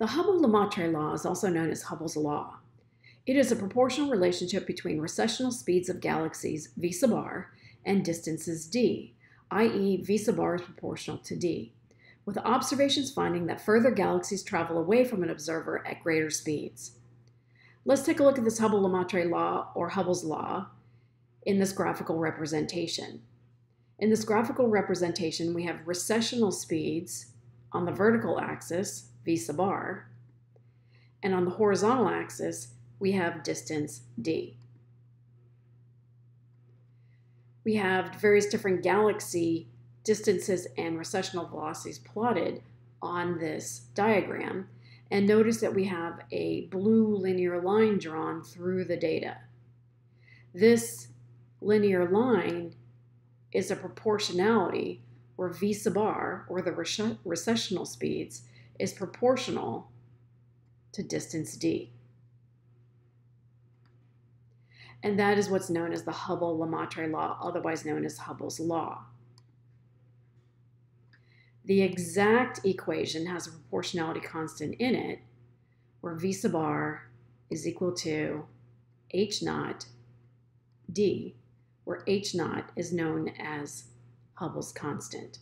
The Hubble-Lemaitre law is also known as Hubble's law. It is a proportional relationship between recessional speeds of galaxies v sub r and distances d, i.e. v sub r is proportional to d, with observations finding that further galaxies travel away from an observer at greater speeds. Let's take a look at this Hubble-Lemaitre law, or Hubble's law, in this graphical representation. In this graphical representation, we have recessional speeds on the vertical axis, v sub r, and on the horizontal axis, we have distance d. We have various different galaxy distances and recessional velocities plotted on this diagram, and notice that we have a blue linear line drawn through the data. This linear line is a proportionality where v sub r, or the recessional speeds, is proportional to distance d. And that is what's known as the Hubble-Lemaitre law, otherwise known as Hubble's law. The exact equation has a proportionality constant in it, where v sub r is equal to h naught d, where h naught is known as Hubble's constant.